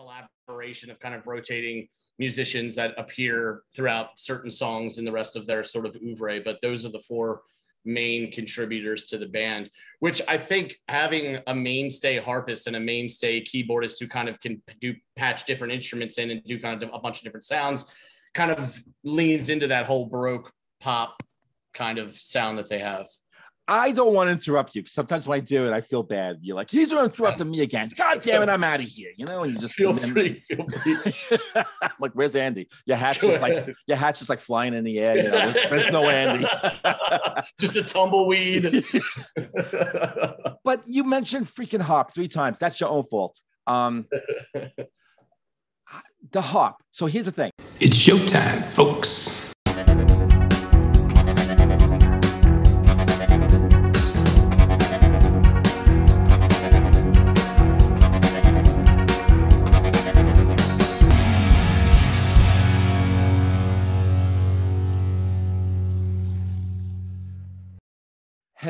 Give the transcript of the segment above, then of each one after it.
collaboration of kind of rotating musicians that appear throughout certain songs in the rest of their sort of oeuvre. But those are the four main contributors to the band, which I think having a mainstay harpist and a mainstay keyboardist who kind of can do patch different instruments in and do kind of a bunch of different sounds kind of leans into that whole Baroque pop kind of sound that they have. I don't want to interrupt you. Sometimes when I do it, I feel bad. You're like, he's interrupting me again. God damn it, I'm out of here. You know, and you just feel free. Feel free. like, where's Andy? Your hat's just like your hat's just like flying in the air. You know, there's, there's no Andy. just a tumbleweed. but you mentioned freaking harp three times. That's your own fault. Um, the harp. So here's the thing. It's showtime, folks.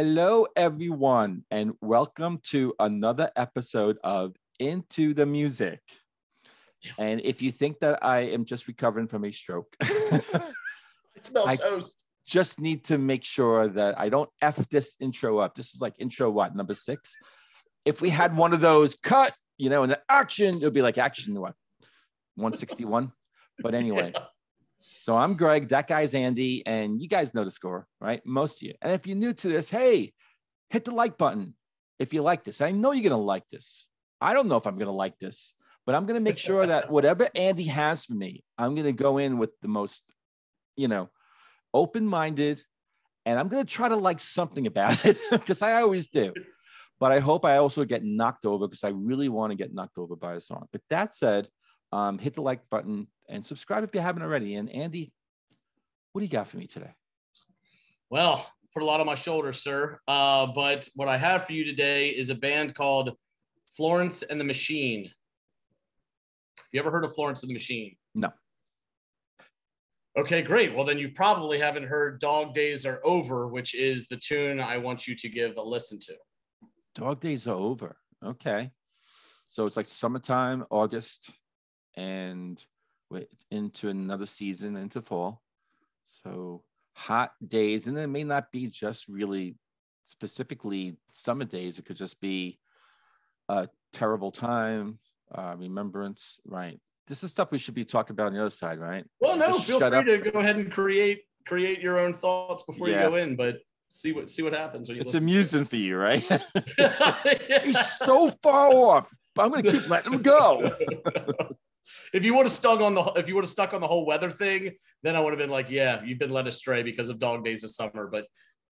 Hello, everyone, and welcome to another episode of Into the Music. And if you think that I am just recovering from a stroke, I toast. just need to make sure that I don't F this intro up. This is like intro what, number six? If we had one of those cut, you know, and the action, it would be like action what, 161? but anyway. Yeah. So I'm Greg, that guy's Andy, and you guys know the score, right? Most of you. And if you're new to this, hey, hit the like button if you like this. I know you're going to like this. I don't know if I'm going to like this, but I'm going to make sure that whatever Andy has for me, I'm going to go in with the most, you know, open minded, and I'm going to try to like something about it because I always do. But I hope I also get knocked over because I really want to get knocked over by a song. But that said, um, hit the like button and subscribe if you haven't already. And Andy, what do you got for me today? Well, put a lot on my shoulders, sir. Uh, but what I have for you today is a band called Florence and the Machine. Have you ever heard of Florence and the Machine? No. Okay, great. Well, then you probably haven't heard Dog Days Are Over, which is the tune I want you to give a listen to. Dog Days Are Over. Okay. So it's like summertime, August, and into another season, into fall. So hot days, and it may not be just really specifically summer days. It could just be a terrible time, uh, remembrance, right? This is stuff we should be talking about on the other side, right? Well, no, just feel free up. to go ahead and create create your own thoughts before yeah. you go in, but see what see what happens when you. It's amusing for you, right? He's so far off, but I'm going to keep letting him go if you would have stuck on the if you would have stuck on the whole weather thing, then I would have been like, yeah, you've been led astray because of dog days of summer. But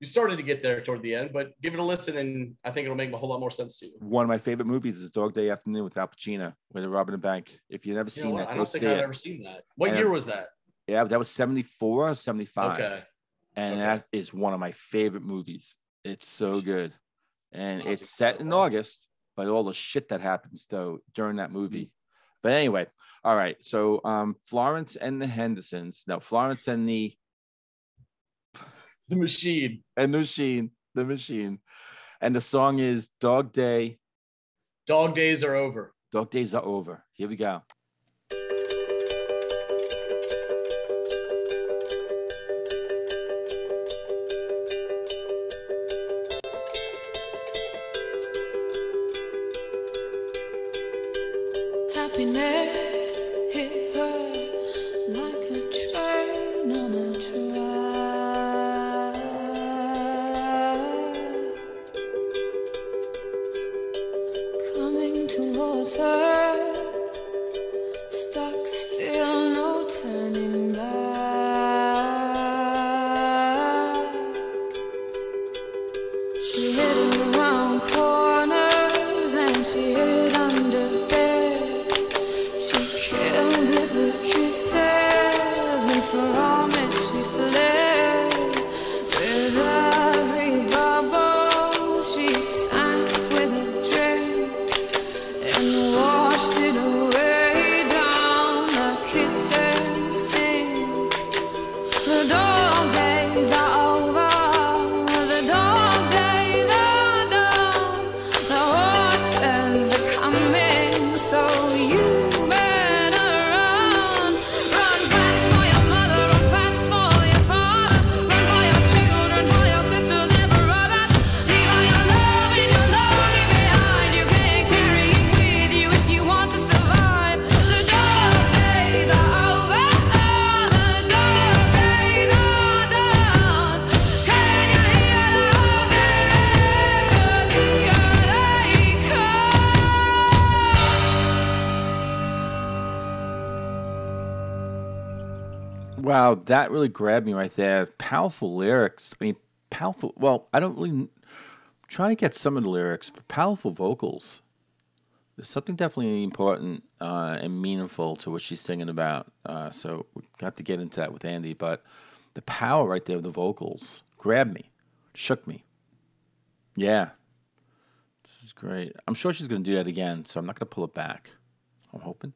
you started to get there toward the end. But give it a listen, and I think it'll make a whole lot more sense to you. One of my favorite movies is Dog Day Afternoon with Al Pacino, with Robin the Bank. If you've never you seen that, I don't think I've it. ever seen that. What and, year was that? Yeah, that was 74 or 75. Okay. And okay. that is one of my favorite movies. It's so good. And it's set in August, but all the shit that happens though during that movie mm-hmm. But anyway, all right. So um, Florence and the Hendersons. No, Florence and the the machine. And the machine. The machine. And the song is Dog Day. Dog days are over. Dog days are over. Here we go. Wow, that really grabbed me right there. Powerful lyrics. I mean, powerful. Well, I don't really I'm to get some of the lyrics, but powerful vocals. There's something definitely important uh, and meaningful to what she's singing about. Uh, so we got to get into that with Andy, but the power right there of the vocals grabbed me, shook me. Yeah, this is great. I'm sure she's going to do that again, so I'm not going to pull it back. I'm hoping.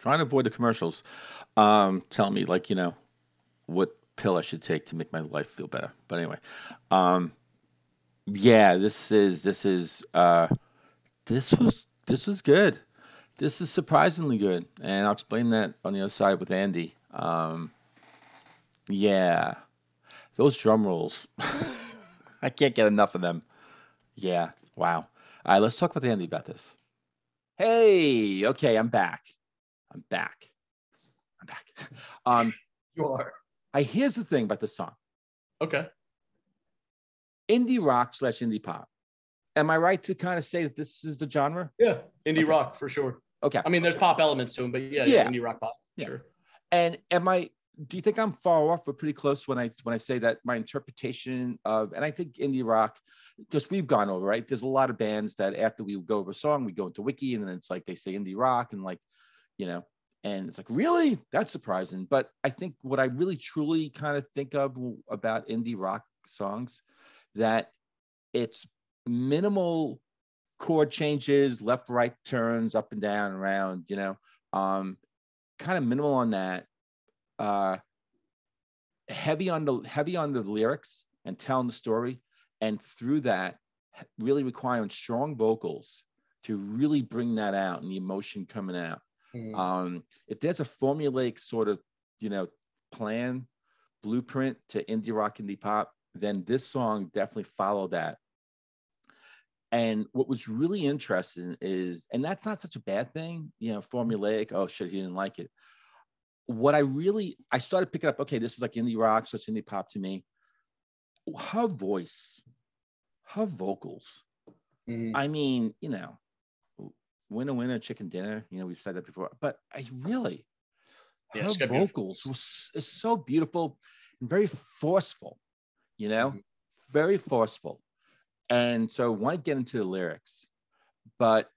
Trying to avoid the commercials. Um, tell me, like, you know, what pill I should take to make my life feel better. But anyway, um, yeah, this is this is uh, this was this is good. This is surprisingly good, and I'll explain that on the other side with Andy. Um, yeah, those drum rolls, I can't get enough of them. Yeah, wow. All right, let's talk with Andy about this. Hey, okay, I'm back. I'm back. I'm back. Um, You are. I here's the thing about the song: Okay. indie rock slash indie pop. Am I right to kind of say that this is the genre? Yeah. Indie Okay. rock for sure. Okay. I mean, there's pop elements to them, but yeah, Yeah. yeah. indie rock pop. Yeah. Sure. And am I? Do you think I'm far off or pretty close when I when I say that my interpretation of and I think indie rock because we've gone over right. There's a lot of bands that after we go over a song, we go into wiki and then it's like they say indie rock and like, you know, and it's like really that's surprising. But I think what I really truly kind of think of about indie rock songs that it's minimal chord changes, left right turns, up and down, around, you know, um, kind of minimal on that. Uh, heavy on the heavy on the lyrics and telling the story, and through that, really requiring strong vocals to really bring that out and the emotion coming out. Mhm. Um, if there's a formulaic sort of, you know, plan, blueprint to indie rock, indie pop, then this song definitely followed that. And what was really interesting is, and that's not such a bad thing, you know, formulaic, oh shit, he didn't like it. What I really, I started picking up, okay, this is like indie rock, so it's indie pop to me. Her voice, her vocals, Mhm. I mean, you know, winner, winner, chicken dinner. You know, we've said that before, but I really, Yeah, her it's got beautiful vocals was is so beautiful and very forceful. You know, Mhm. very forceful. And so I want to get into the lyrics, but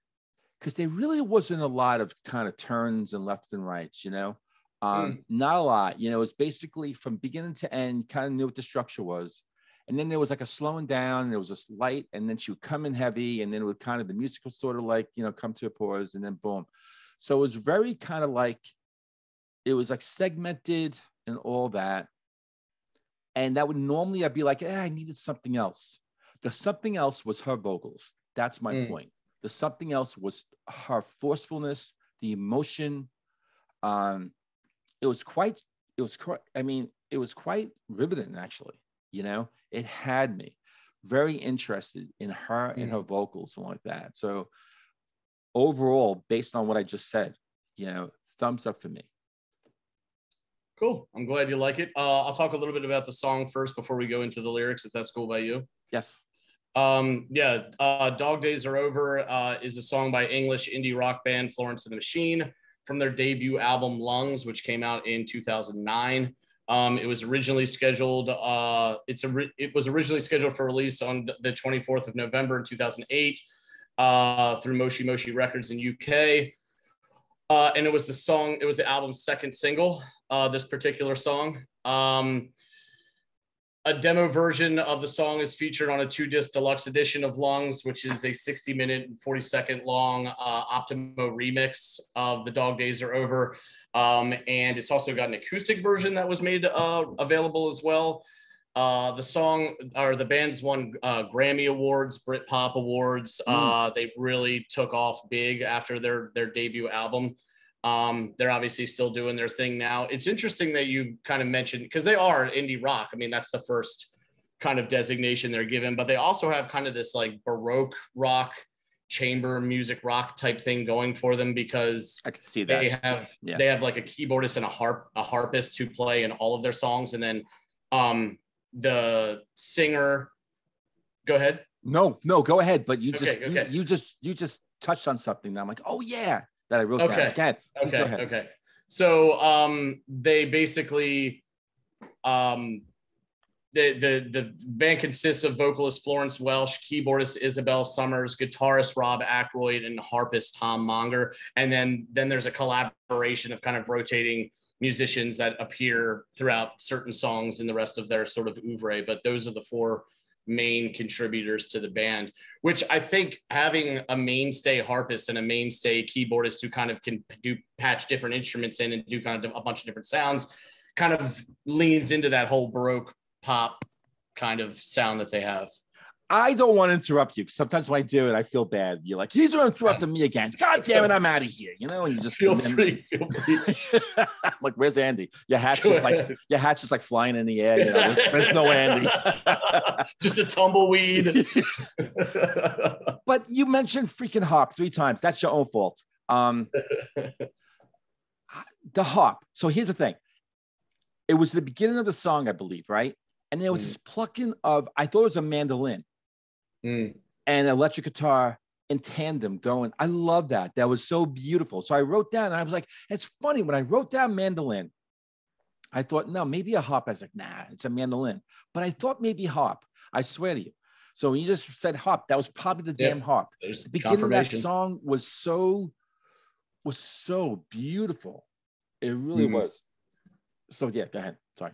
because there really wasn't a lot of kind of turns and lefts and rights, you know, um, not a lot. You know, it's basically from beginning to end, kind of knew what the structure was. And then there was like a slowing down, there was a light, and then she would come in heavy, and then it would kind of the music was sort of like, you know, come to a pause, and then boom. So it was very kind of like it was like segmented and all that. And that would normally I'd be like, eh, I needed something else. The something else was her vocals. That's my Mm. point. The something else was her forcefulness, the emotion. Um, it was quite, it was quite, I mean, it was quite riveting actually. You know, it had me very interested in her and her vocals and like that. So overall, based on what I just said, you know, thumbs up for me. Cool. I'm glad you like it. Uh, I'll talk a little bit about the song first before we go into the lyrics, if that's cool by you. Yes. Um, yeah, uh, Dog Days Are Over uh, is a song by English indie rock band Florence and the Machine from their debut album Lungs, which came out in 2009. Um, it was originally scheduled. Uh, it's a. It was originally scheduled for release on the 24th of November in 2008 uh, through Moshi Moshi Records in UK. Uh, and it was the song. It was the album's second single. Uh, this particular song. Um, a demo version of the song is featured on a two disc deluxe edition of Lungs, which is a 60 minute and 40 second long uh, Optimo remix of The Dog Days Are Over. Um, and it's also got an acoustic version that was made uh, available as well. Uh, the song or the band's won uh, Grammy Awards, Britpop Awards. Uh, they really took off big after their their debut album. Um, they're obviously still doing their thing now. It's interesting that you kind of mentioned because they are indie rock. I mean, that's the first kind of designation they're given, but they also have kind of this like baroque rock, chamber music rock type thing going for them because I can see that. they have Yeah. they have like a keyboardist and a harp a harpist who play in all of their songs, and then um the singer. Go ahead. No, no, go ahead. But you Okay, just okay. You, you just you just touched on something. That I'm like, oh yeah, that I wrote down. Okay. Please okay ahead. okay so um they basically um the, the the band consists of vocalist Florence Welch, keyboardist Isabel Summers, guitarist Rob Ackroyd, and harpist Tom Monger. And then then there's a collaboration of kind of rotating musicians that appear throughout certain songs in the rest of their sort of oeuvre. But those are the four main contributors to the band, which I think having a mainstay harpist and a mainstay keyboardist who kind of can do patch different instruments in and do kind of a bunch of different sounds kind of leans into that whole Baroque pop kind of sound that they have. I don't want to interrupt you. 'cause Sometimes when I do it, I feel bad. You're like, he's interrupting me again. God damn it, I'm out of here. You know, and you just Feel free, feel free. I'm like, where's Andy? Your hat's just like your hat's just like flying in the air. You know, there's, there's no Andy. Just a tumbleweed. but you mentioned freaking harp three times. That's your own fault. Um, the harp. So here's the thing. It was the beginning of the song, I believe, right? And there was Mm. this plucking of, I thought it was a mandolin Mm, and electric guitar in tandem going. I love that. That was so beautiful. So I wrote down, and I was like, it's funny when I wrote down mandolin. I thought, no, maybe a harp. I was like, nah, it's a mandolin. But I thought maybe harp. I swear to you. So when you just said harp, that was probably the Yeah. damn harp. The beginning of that song was so was so beautiful. It really Mhm. was. So yeah, go ahead. Sorry.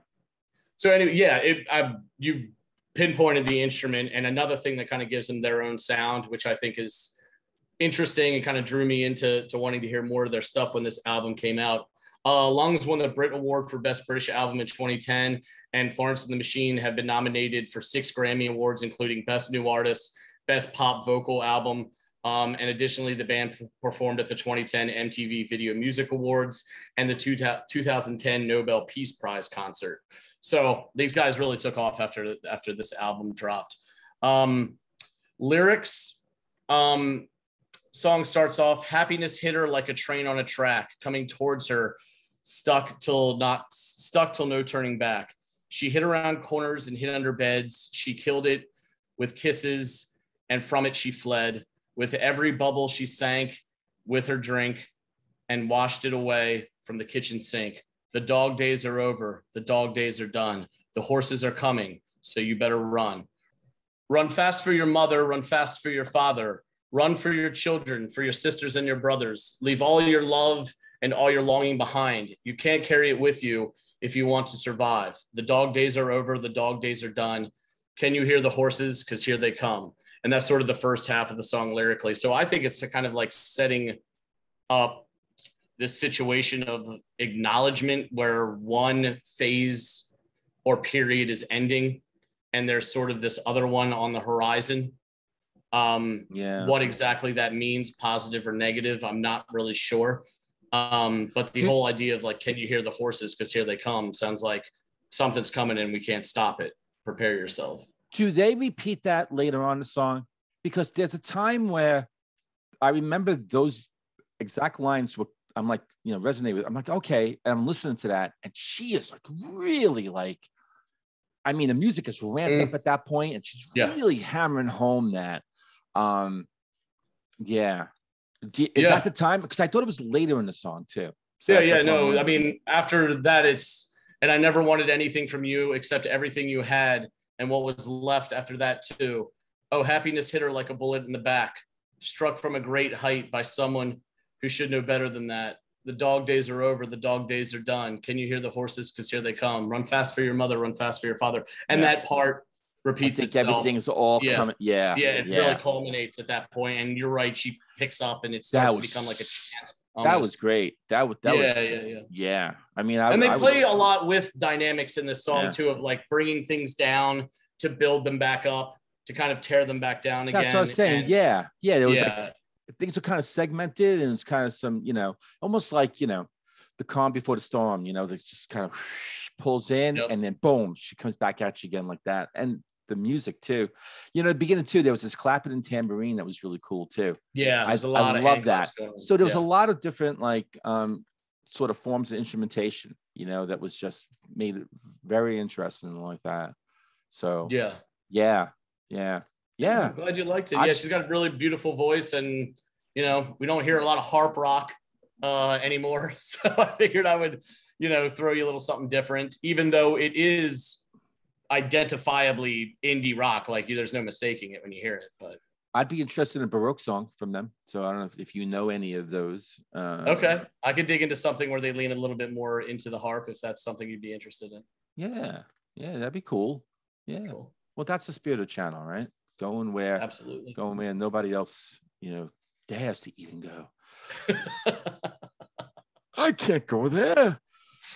So anyway, yeah, it I, you pinpointed the instrument, and another thing that kind of gives them their own sound, which I think is interesting and kind of drew me into to wanting to hear more of their stuff when this album came out. Uh, Lungs won the Brit Award for Best British Album in 2010, and Florence and the Machine have been nominated for six Grammy Awards, including Best New Artist, Best Pop Vocal Album, um, and additionally, the band performed at the 2010 MTV Video Music Awards and the two 2010 Nobel Peace Prize concert. So these guys really took off after after this album dropped. Um, lyrics, um, song starts off: "Happiness hit her like a train on a track, coming towards her, stuck till not stuck till no turning back. She hit around corners and hid under beds. She killed it with kisses, and from it she fled. With every bubble she sank with her drink, and washed it away from the kitchen sink." The dog days are over. The dog days are done. The horses are coming, so you better run. Run fast for your mother, run fast for your father, run for your children, for your sisters and your brothers. Leave all your love and all your longing behind. You can't carry it with you if you want to survive. The dog days are over, the dog days are done. Can you hear the horses? Because here they come. And that's sort of the first half of the song lyrically. So I think it's a kind of like setting up this situation of acknowledgement where one phase or period is ending and there's sort of this other one on the horizon. Um, Yeah. what exactly that means, positive or negative, I'm not really sure. Um, but the whole idea of like, can you hear the horses? Because here they come sounds like something's coming and we can't stop it. Prepare yourself. Do they repeat that later on the song? Because there's a time where I remember those exact lines were I'm like, you know, resonate with. I'm like, okay, and I'm listening to that, and she is like really like, I mean, the music is ramped Mm. up at that point, and she's Yeah. really hammering home that, um, yeah. Is Yeah. that the time? Because I thought it was later in the song too. So yeah, yeah, no. I mean, after that, it's and I never wanted anything from you except everything you had, and what was left after that too. Oh, happiness hit her like a bullet in the back, struck from a great height by someone who should know better than that. The dog days are over. The dog days are done. Can you hear the horses? Because here they come. Run fast for your mother. Run fast for your father. And Yeah. that part I repeats think itself. everything's all Yeah. coming. Yeah, yeah, it yeah. really culminates at that point. And you're right. She picks up, and it starts to become like a chant. That was great. That was that Yeah, was yeah, yeah. yeah. I mean, I, and they I play was, a lot with dynamics in this song Yeah. too of like bringing things down to build them back up to kind of tear them back down again That's what I was saying. and- yeah, yeah. There was yeah like things were kind of segmented, and it's kind of some, you know, almost like you know, the calm before the storm. You know, that just kind of pulls in, Yep. and then boom, she comes back at you again like that. And the music too. You know, at the beginning too, there was this clapping and tambourine that was really cool too. yeah I- there's a I of love that. going. So there was Yeah. a lot of different like um sort of forms of instrumentation, you know, that was just made it very interesting like that. So yeah yeah, yeah, yeah. I'm glad you liked it I- yeah she's got a really beautiful voice and you know we don't hear a lot of harp rock uh anymore so i figured i would you know throw you a little something different even though it is identifiably indie rock like you there's no mistaking it when you hear it but I'd be interested in a Baroque song from them. So I don't know if, you know any of those. Uh, okay i could dig into something where they lean a little bit more into the harp if that's something you'd be interested in Yeah. Yeah. That'd be cool. Yeah. cool Well, that's the spirit of channel, right? Going where, absolutely going where nobody else, you know, dares to even go. I can't go there.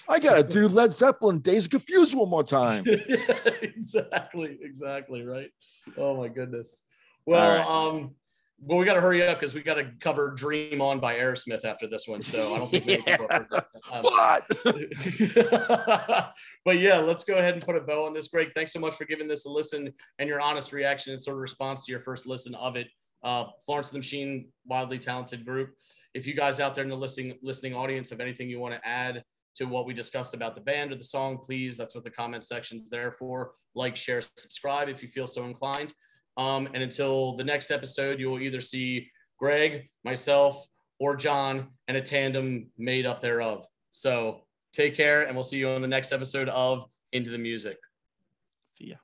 I got to do Led Zeppelin Dazed and Confused one more time. exactly, exactly, right. Oh my goodness. Well, right. um, well, we got to hurry up because we got to cover "Dream On" by Aerosmith after this one. So I don't think have heard that. Um, What? but yeah, let's go ahead and put a bow on this. Greg, thanks so much for giving this a listen and your honest reaction and sort of response to your first listen of it. Uh, Florence and the Machine, wildly talented group. If you guys out there in the listening listening audience have anything you want to add to what we discussed about the band or the song, please. That's what the comment section is there for. Like, share, subscribe if you feel so inclined. Um, and until the next episode, you will either see Greg, myself, or John, and a tandem made up thereof. So take care, and we'll see you on the next episode of Into the Music. See ya.